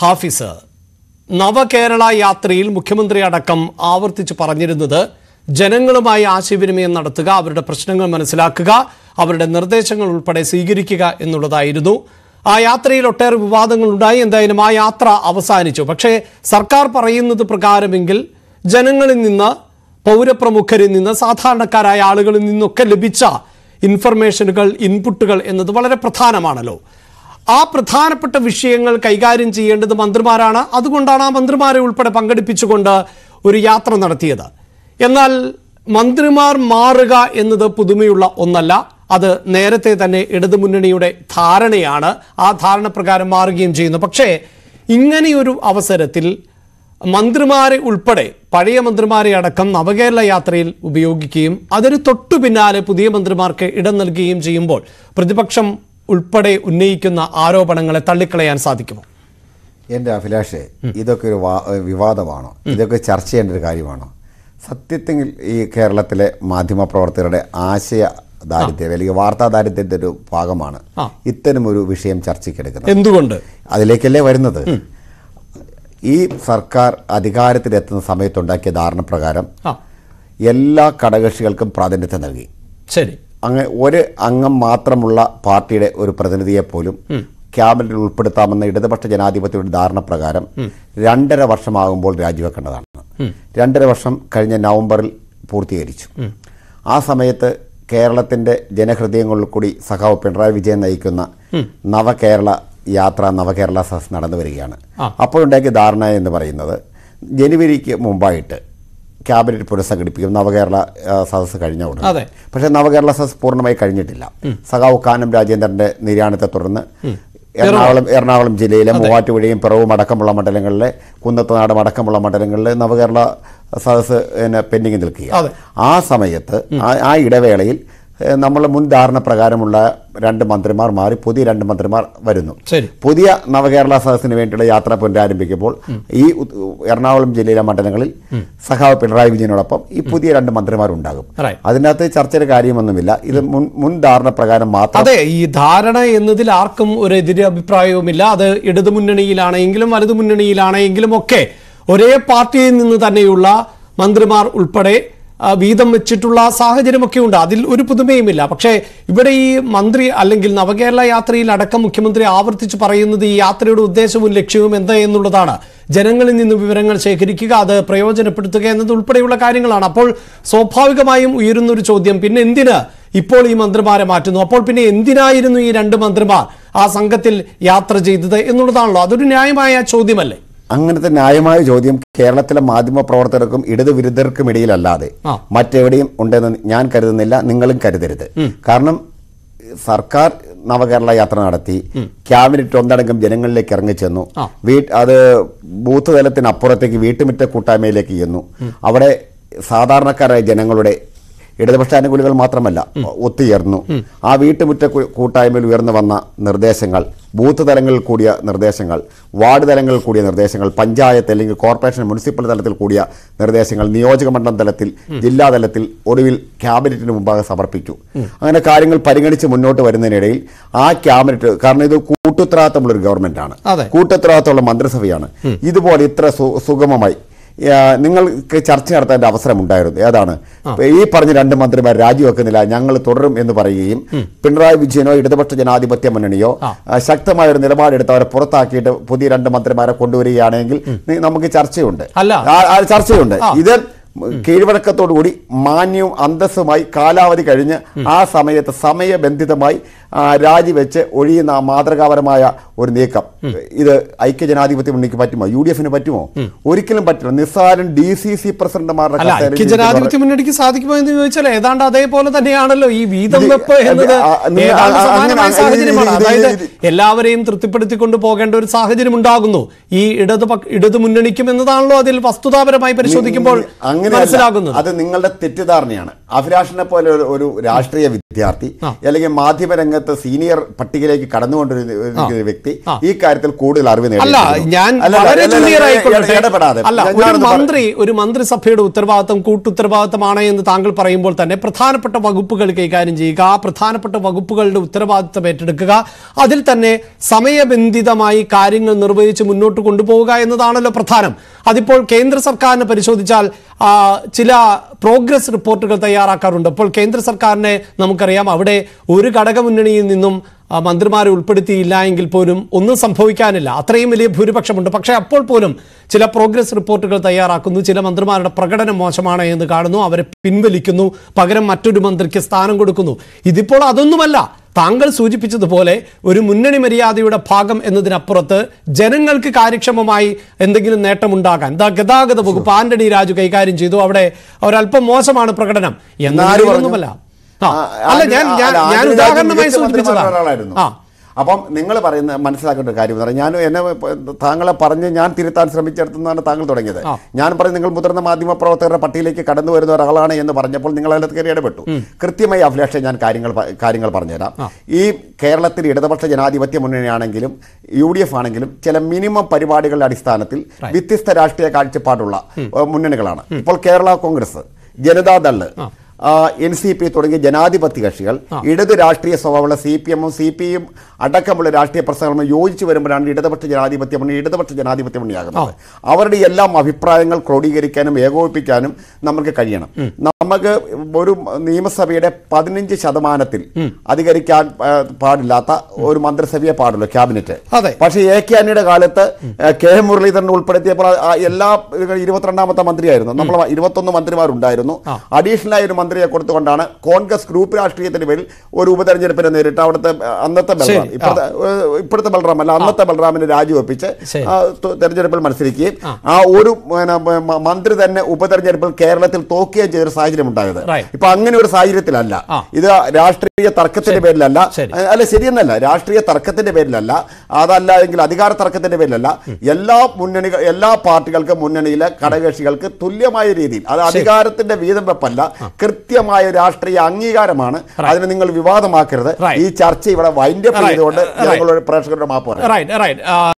ഹാഫിസ് നവകേരള യാത്രയിൽ മുഖ്യമന്ത്രി അടക്കം ആവർത്തിച്ച് പറഞ്ഞിരുന്നത് ജനങ്ങളുമായി ആശയവിനിമയം നടത്തുക അവരുടെ പ്രശ്നങ്ങൾ മനസ്സിലാക്കുക അവരുടെ നിർദ്ദേശങ്ങൾ ഉൾപ്പെടെ സ്വീകരിക്കുക എന്നുള്ളതായിരുന്നു. ആ യാത്രയിൽ ഒട്ടേറെ വിവാദങ്ങൾ ഉണ്ടായി. എന്തായാലും ആ യാത്ര അവസാനിച്ചു. പക്ഷേ സർക്കാർ പറയുന്നത് പ്രകാരമെങ്കിൽ ജനങ്ങളിൽ നിന്ന് പൗരപ്രമുഖരിൽ നിന്ന് സാധാരണക്കാരായ ആളുകളിൽ നിന്നൊക്കെ ലഭിച്ച ഇൻഫർമേഷനുകൾ ഇൻപുട്ടുകൾ എന്നത് വളരെ പ്രധാനമാണല്ലോ. ആ പ്രധാനപ്പെട്ട വിഷയങ്ങൾ കൈകാര്യം ചെയ്യേണ്ടത് മന്ത്രിമാരാണ്. അതുകൊണ്ടാണ് ആ മന്ത്രിമാരെ ഉൾപ്പെടെ പങ്കെടുപ്പിച്ചുകൊണ്ട് ഒരു യാത്ര നടത്തിയത്. എന്നാൽ മന്ത്രിമാർ മാറുക എന്നത് പുതുമയുള്ള ഒന്നല്ല. അത് നേരത്തെ തന്നെ ഇടതുമുന്നണിയുടെ ധാരണയാണ്. ആ ധാരണ പ്രകാരം മാറുകയും ചെയ്യുന്നു. പക്ഷേ ഇങ്ങനെയൊരു അവസരത്തിൽ മന്ത്രിമാരെ ഉൾപ്പെടെ പഴയ മന്ത്രിമാരെ അടക്കം നവകേരള യാത്രയിൽ ഉപയോഗിക്കുകയും അതിന് തൊട്ടു പിന്നാലെ പുതിയ മന്ത്രിമാർക്ക് ഇടം നൽകുകയും ചെയ്യുമ്പോൾ പ്രതിപക്ഷം ഉൾപ്പെടെ ഉന്നയിക്കുന്ന ആരോപണങ്ങളെ തള്ളിക്കളയാൻ സാധിക്കുമോ? എന്റെ അഭിലാഷേ ഇതൊക്കെ ഒരു വിവാദമാണോ? ഇതൊക്കെ ചർച്ച ചെയ്യേണ്ട ഒരു കാര്യമാണോ? സത്യത്തിൽ ഈ കേരളത്തിലെ മാധ്യമപ്രവർത്തകരുടെ ആശയ ദാരിദ്ര്യം അല്ലെങ്കിൽ വാർത്താ ദാരിദ്ര്യത്തിന്റെ ഒരു ഭാഗമാണ്. ഇത്തരം ഒരു വിഷയം ചർച്ചയ്ക്കെടുക്കുന്നത്. എന്തുകൊണ്ട്? അതിലേക്കല്ലേ വരുന്നത്? ഈ സർക്കാർ അധികാരത്തിലെത്തുന്ന സമയത്തുണ്ടാക്കിയ ധാരണ പ്രകാരം എല്ലാ ഘടകകക്ഷികൾക്കും പ്രാതിനിധ്യം നൽകി. ശരി. അങ്ങ് ഒരു അംഗം മാത്രമുള്ള പാർട്ടിയുടെ ഒരു പ്രതിനിധിയെ പോലും ക്യാബിനറ്റിൽ ഉൾപ്പെടുത്താമെന്ന ഇടതുപക്ഷ ജനാധിപത്യയുടെ ധാരണ പ്രകാരം രണ്ടര വർഷമാകുമ്പോൾ രാജിവെക്കേണ്ടതാണ്. രണ്ടര വർഷം കഴിഞ്ഞ നവംബറിൽ പൂർത്തീകരിച്ചു. ആ സമയത്ത് കേരളത്തിന്റെ ജനഹൃദയങ്ങളിൽ കൂടി സഖാവ് പിണറായി വിജയൻ നയിക്കുന്ന നവകേരള യാത്ര നവകേരള സദസ് നടന്നു വരികയാണ് അപ്പോഴുണ്ടാക്കിയ ധാരണ എന്ന് പറയുന്നത് ജനുവരിക്ക് മുമ്പായിട്ട് ക്യാബിനറ്റ് പുനഃസംഘടിപ്പിക്കും നവകേരള സദസ്സ് കഴിഞ്ഞ ഉടനെ. പക്ഷേ നവകേരള സദസ് പൂർണമായി കഴിഞ്ഞിട്ടില്ല. സഖാവ് കാനം രാജേന്ദ്രന്റെ നിര്യാണത്തെ തുടർന്ന് എറണാകുളം എറണാകുളം ജില്ലയിലെ മൂവാറ്റുപുഴയും പിറവും അടക്കമുള്ള മണ്ഡലങ്ങളിലെ കുന്നത്തനാടും അടക്കമുള്ള മണ്ഡലങ്ങളിലെ നവകേരള സദസ്സ് പിന്നെ പെൻഡിങ് നിൽക്കുക ആ സമയത്ത് ആ ഇടവേളയിൽ നമ്മൾ മുൻ ധാരണ പ്രകാരമുള്ള രണ്ട് മന്ത്രിമാർ മാറി പുതിയ രണ്ട് മന്ത്രിമാർ വരുന്നു. പുതിയ നവകേരള സദസ്സിന് വേണ്ടിയുള്ള യാത്ര പുനരാരംഭിക്കുമ്പോൾ ഈ എറണാകുളം ജില്ലയിലെ മണ്ഡലങ്ങളിൽ സഖാവ് പിണറായി വിജയനോടൊപ്പം ഈ പുതിയ രണ്ട് മന്ത്രിമാർ ഉണ്ടാകും. അതിനകത്ത് ചർച്ചയുടെ കാര്യമൊന്നുമില്ല. ഇത് മുൻ മുൻ ധാരണ പ്രകാരം മാത്രം അതെ ഈ ധാരണ എന്നതിൽ ആർക്കും ഒരു എതിരെ അഭിപ്രായവുമില്ല. അത് ഇടതുമുന്നണിയിലാണെങ്കിലും വലതുമുന്നണിയിലാണെങ്കിലും ഒക്കെ ഒരേ പാർട്ടിയിൽ നിന്ന് തന്നെയുള്ള മന്ത്രിമാർ ഉൾപ്പെടെ വീതം വെച്ചിട്ടുള്ള സാഹചര്യമൊക്കെ ഉണ്ട്. അതിൽ ഒരു പുതുമയുമില്ല. പക്ഷേ ഇവിടെ ഈ മന്ത്രി അല്ലെങ്കിൽ നവകേരള യാത്രയിൽ അടക്കം മുഖ്യമന്ത്രി ആവർത്തിച്ച് പറയുന്നത് ഈ യാത്രയുടെ ഉദ്ദേശവും ലക്ഷ്യവും എന്താ എന്നുള്ളതാണ്. ജനങ്ങളിൽ നിന്ന് വിവരങ്ങൾ ശേഖരിക്കുക അത് പ്രയോജനപ്പെടുത്തുക എന്നത് ഉൾപ്പെടെയുള്ള കാര്യങ്ങളാണ്. അപ്പോൾ സ്വാഭാവികമായും ഉയരുന്ന ഒരു ചോദ്യം പിന്നെ എന്തിന് ഇപ്പോൾ ഈ മന്ത്രിമാരെ മാറ്റുന്നു? അപ്പോൾ പിന്നെ എന്തിനായിരുന്നു ഈ രണ്ട് മന്ത്രിമാർ ആ സംഘത്തിൽ യാത്ര ചെയ്തത് എന്നുള്ളതാണല്ലോ. അതൊരു ന്യായമായ ചോദ്യമല്ലേ? അങ്ങനത്തെ ന്യായമായ ചോദ്യം കേരളത്തിലെ മാധ്യമ പ്രവർത്തകർക്കും ഇടതുവിരുദ്ധർക്കും ഇടയിലല്ലാതെ. മറ്റെവിടെയും ഉണ്ടെന്ന് ഞാൻ കരുതുന്നില്ല നിങ്ങളും കരുതരുത്. കാരണം സർക്കാർ നവകേരള യാത്ര നടത്തി ക്യാബിനറ്റ് ഒന്നടങ്കം ജനങ്ങളിലേക്ക് ഇറങ്ങിച്ചെന്നു. വീട്ട് വീ അത് ബൂത്ത് തലത്തിനപ്പുറത്തേക്ക് വീട്ടുമുറ്റ കൂട്ടായ്മയിലേക്ക് ചെന്നു. അവിടെ സാധാരണക്കാരായ ജനങ്ങളുടെ ഇടതുപക്ഷാനുകൂലികൾ മാത്രമല്ല ഒത്തുയർന്നു ആ വീട്ടുമുറ്റ കൂട്ടായ്മയിൽ ഉയർന്നു വന്ന നിർദ്ദേശങ്ങൾ ബൂത്ത് തലങ്ങളിൽ കൂടിയ നിർദ്ദേശങ്ങൾ വാർഡ് തലങ്ങളിൽ കൂടിയ നിർദ്ദേശങ്ങൾ പഞ്ചായത്ത് അല്ലെങ്കിൽ കോർപ്പറേഷൻ മുനിസിപ്പൽ തലത്തിൽ കൂടിയ നിർദ്ദേശങ്ങൾ നിയോജക മണ്ഡലം തലത്തിൽ ജില്ലാ തലത്തിൽ ഒടുവിൽ ക്യാബിനറ്റിന് മുമ്പാകെ സമർപ്പിച്ചു. അങ്ങനെ കാര്യങ്ങൾ പരിഗണിച്ച് മുന്നോട്ട് വരുന്നതിനിടയിൽ ആ ക്യാബിനറ്റ് കാരണം ഇത് കൂട്ടുത്തരവാദിത്തമുള്ള ഒരു ഗവൺമെന്റാണ്. കൂട്ടുത്തരവാദിത്തമുള്ള മന്ത്രിസഭയാണ്. ഇതുപോലെ ഇത്ര സുഗമമായി നിങ്ങൾക്ക് ചർച്ച നടത്തേണ്ട അവസരമുണ്ടായിരുന്നു. ഏതാണ്? ഈ പറഞ്ഞ രണ്ട് മന്ത്രിമാർ രാജിവെക്കുന്നില്ല ഞങ്ങൾ തുടരും എന്ന് പറയുകയും പിണറായി വിജയനോ ഇടതുപക്ഷ ജനാധിപത്യ മുന്നണിയോ ശക്തമായ ഒരു നിലപാടെടുത്ത് അവരെ പുറത്താക്കിയിട്ട് പുതിയ രണ്ട് മന്ത്രിമാരെ കൊണ്ടുവരികയാണെങ്കിൽ നമുക്ക് ചർച്ചയുണ്ട്. ചർച്ചയുണ്ട്. ഇത് കീഴ്വഴക്കത്തോടുകൂടി മാന്യവും അന്തസ്സുമായി കാലാവധി കഴിഞ്ഞ് ആ സമയത്ത് സമയബന്ധിതമായി രാജിവെച്ച് ഒഴിയുന്ന ആ മാതൃകാപരമായ ഒരു നീക്കം. ഇത് ഐക്യജനാധിപത്യ മുന്നണിക്ക് പറ്റുമോ? യു ഡി എഫിന് പറ്റുമോ ഒരിക്കലും പറ്റില്ല. നിസ്സാരൻ ഡി സി സി പ്രസിഡന്റുമാരുടെ അല്ല ഐക്യ ജനാധിപത്യ മുന്നണിക്ക് സാധിക്കുമോ എന്ന് ചോദിച്ചാൽ ഏതാണ്ട് അതേപോലെ തന്നെയാണല്ലോ ഈ വീതം വെപ്പ് എന്നത്. അതായത് എല്ലാവരെയും തൃപ്തിപ്പെടുത്തിക്കൊണ്ട് പോകേണ്ട ഒരു സാഹചര്യം ഉണ്ടാകുന്നു. ഈ ഇടതു ഇടതു മുന്നണിക്കും എന്നതാണല്ലോ അതിൽ വസ്തുതാപരമായി പരിശോധിക്കുമ്പോൾ അങ്ങനെ അത് നിങ്ങളുടെ തെറ്റിദ്ധാരണയാണ്. അഭിലാഷിനെ പോലെ ഒരു- രാഷ്ട്രീയ വിദ്യാർത്ഥി അല്ലെങ്കിൽ മാധ്യമരംഗത്ത് സീനിയർ പട്ടികയിലേക്ക് കടന്നുകൊണ്ടിരുന്ന വ്യക്തി ഈ കാര്യത്തിൽ കൂടുതൽ അറിവ് ഇടപെടാതെ. ഒരു മന്ത്രി ഒരു മന്ത്രിസഭയുടെ ഉത്തരവാദിത്തം കൂട്ടുത്തരവാദിത്തമാണ് എന്ന് താങ്കൾ പറയുമ്പോൾ തന്നെ പ്രധാനപ്പെട്ട വകുപ്പുകൾ കൈകാര്യം ചെയ്യുക ആ പ്രധാനപ്പെട്ട വകുപ്പുകളുടെ ഉത്തരവാദിത്തം ഏറ്റെടുക്കുക അതിൽ തന്നെ സമയബന്ധിതമായി കാര്യങ്ങൾ നിർവഹിച്ച് മുന്നോട്ട് കൊണ്ടുപോവുക എന്നതാണല്ലോ പ്രധാനം. അതിപ്പോൾ കേന്ദ്ര സർക്കാരിനെ പരിശോധിച്ചാൽ ആ, ചില പ്രോഗ്രസ് റിപ്പോർട്ടുകൾ തയ്യാറാക്കാറുണ്ട്. അപ്പോൾ കേന്ദ്ര സർക്കാരിനെ നമുക്കറിയാം അവിടെ ഒരു ഘടകമുന്നണിയിൽ നിന്നും മന്ത്രിമാരെ ഉൾപ്പെടുത്തിയില്ല എങ്കിൽ പോലും ഒന്നും സംഭവിക്കാനില്ല. അത്രയും വലിയ ഭൂരിപക്ഷമുണ്ട്. പക്ഷേ അപ്പോൾ പോലും ചില പ്രോഗ്രസ് റിപ്പോർട്ടുകൾ തയ്യാറാക്കുന്നു. ചില മന്ത്രിമാരുടെ പ്രകടനം മോശമാണ് എന്ന് കാണുന്നു. അവരെ പിൻവലിക്കുന്നു. പകരം മറ്റൊരു മന്ത്രിക്ക് സ്ഥാനം കൊടുക്കുന്നു. ഇതിപ്പോൾ അതൊന്നുമല്ല. താങ്കൾ സൂചിപ്പിച്ചതുപോലെ ഒരു മുന്നണി മര്യാദയുടെ ഭാഗം എന്നതിനപ്പുറത്ത് ജനങ്ങൾക്ക് കാര്യക്ഷമമായി എന്തെങ്കിലും നേട്ടമുണ്ടാകാൻ. എന്താ ഗതാഗത വകുപ്പ് ആന്റണി രാജു കൈകാര്യം ചെയ്തു. അവിടെ ഒരല്പം മോശമാണ് പ്രകടനം. എന്നാലും അല്ല ഞാൻ ഞാൻ ഉദാഹരണമായി. സൂചിപ്പിച്ചതാണ് ആ. അപ്പം നിങ്ങൾ പറയുന്ന മനസ്സിലാക്കേണ്ട ഒരു കാര്യം എന്ന് പറഞ്ഞാൽ ഞാൻ എന്നെ താങ്കളെ പറഞ്ഞ് ഞാൻ തിരുത്താൻ ശ്രമിച്ചെടുത്തുനിന്നാണ് താങ്കൾ തുടങ്ങിയത്. ഞാൻ പറഞ്ഞു നിങ്ങൾ മുതിർന്ന മാധ്യമ പ്രവർത്തകരുടെ പട്ടിയിലേക്ക് കടന്നു വരുന്ന ഒരാളാണ് എന്ന് പറഞ്ഞപ്പോൾ നിങ്ങൾ അതിനകത്ത് കയറി ഇടപെട്ടു. കൃത്യമായി അഭിലാഷം ഞാൻ കാര്യങ്ങൾ കാര്യങ്ങൾ പറഞ്ഞുതരാം. ഈ കേരളത്തിൽ ഇടതുപക്ഷ ജനാധിപത്യ മുന്നണിയാണെങ്കിലും യു ഡി എഫ് ആണെങ്കിലും ചില മിനിമം പരിപാടികളുടെ അടിസ്ഥാനത്തിൽ വ്യത്യസ്ത രാഷ്ട്രീയ കാഴ്ചപ്പാടുള്ള മുന്നണികളാണ്. ഇപ്പോൾ Kerala Congress Janata Dal N C P തുടങ്ങിയ ജനാധിപത്യ കക്ഷികൾ ഇടത് രാഷ്ട്രീയ സ്വഭാവമുള്ള സി പി എമ്മും സി പി എം അടക്കമുള്ള രാഷ്ട്രീയ പ്രസ്ഥാനങ്ങളും യോജിച്ചു വരുമ്പോഴാണ് ഇടതുപക്ഷ ജനാധിപത്യ മുന്നണി ഇടതുപക്ഷ ജനാധിപത്യ മുന്നണിയാകുന്നത്. അവരുടെ എല്ലാം അഭിപ്രായങ്ങൾ ക്രോഡീകരിക്കാനും ഏകോപിപ്പിക്കാനും നമുക്ക് കഴിയണം. നമുക്ക് ഒരു നിയമസഭയുടെ പതിനഞ്ച് ശതമാനത്തിൽ അധികരിക്കാൻ പാടില്ലാത്ത ഒരു മന്ത്രിസഭയെ പാടുള്ളൂ ക്യാബിനറ്റ്. പക്ഷേ എ കെ ആന്റണിയുടെ കാലത്ത് കെ എം മുരളീധരൻ ഉൾപ്പെടുത്തിയപ്പോൾ എല്ലാ ഇരുപത്തിരണ്ടാമത്തെ മന്ത്രിയായിരുന്നു. നമ്മൾ ഇരുപത്തൊന്ന് മന്ത്രിമാരുണ്ടായിരുന്നു. അഡീഷണൽ ആയ ഒരു മന്ത്രിയെ കൊടുത്തുകൊണ്ടാണ് കോൺഗ്രസ് ഗ്രൂപ്പ് രാഷ്ട്രീയത്തിന്റെ പേരിൽ ഒരു ഉപതെരഞ്ഞെടുപ്പിനെ നേരിട്ട് അവിടുത്തെ അന്നത്തെ ബൽറാം. ഇപ്പോഴത്തെ ഇപ്പോഴത്തെ ബൽറാം അല്ല അന്നത്തെ ബൽറാമിനെ രാജിവെപ്പിച്ച് തെരഞ്ഞെടുപ്പിൽ മത്സരിക്കുകയും ആ. ഒരു മന്ത്രി തന്നെ ഉപതെരഞ്ഞെടുപ്പിൽ കേരളത്തിൽ തോക്കുകയും ചെയ്തൊരു സാഹചര്യം ഉണ്ടായത്. ഇപ്പൊ അങ്ങനെ ഒരു സാഹചര്യത്തിലല്ല. ഇത് രാഷ്ട്രീയ തർക്കത്തിന്റെ പേരിലല്ല. അല്ല ശരിയെന്നല്ല. രാഷ്ട്രീയ തർക്കത്തിന്റെ പേരിലല്ല. അതല്ല എങ്കിൽ അധികാര തർക്കത്തിന്റെ പേരിലല്ല. എല്ലാ മുന്നണികൾ എല്ലാ പാർട്ടികൾക്കും മുന്നണിയിലെ ഘടകകക്ഷികൾക്ക് തുല്യമായ രീതിയിൽ അത് അധികാരത്തിന്റെ വീതം വെപ്പല്ല. കൃത്യമായ രാഷ്ട്രീയ അംഗീകാരമാണ്. അതിന് നിങ്ങൾ വിവാദമാക്കരുത്. ഈ ചർച്ച ഇവിടെ വൈൻഡപ്പ്. ചെയ്തുകൊണ്ട് ഞങ്ങളുടെ പ്രേക്ഷകരുടെ മാപ്പ് പറയാം. Right right